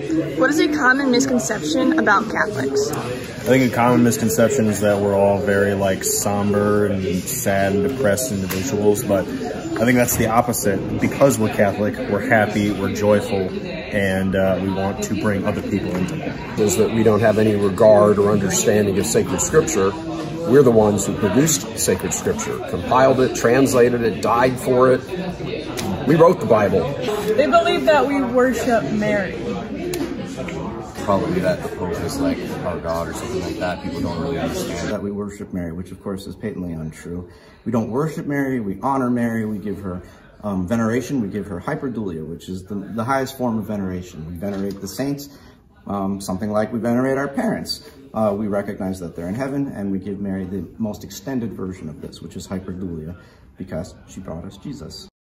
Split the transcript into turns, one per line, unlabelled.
What is a common misconception about Catholics?
I think a common misconception is that we're all very like somber and sad and depressed individuals, but I think that's the opposite. Because we're Catholic, we're happy, we're joyful, and uh, we want to bring other people into that.
Is that we don't have any regard or understanding of sacred scripture. We're the ones who produced sacred scripture, compiled it, translated it, died for it. We wrote the Bible.
They believe that we worship Mary.
Probably that the Pope is like our God or something like that. People don't really understand.
That we worship Mary, which of course is patently untrue. We don't worship Mary, we honor Mary, we give her um, veneration, we give her hyperdulia, which is the, the highest form of veneration. We venerate the saints, um, something like we venerate our parents. Uh, we recognize that they're in heaven, and we give Mary the most extended version of this, which is hyperdulia, because she brought us Jesus.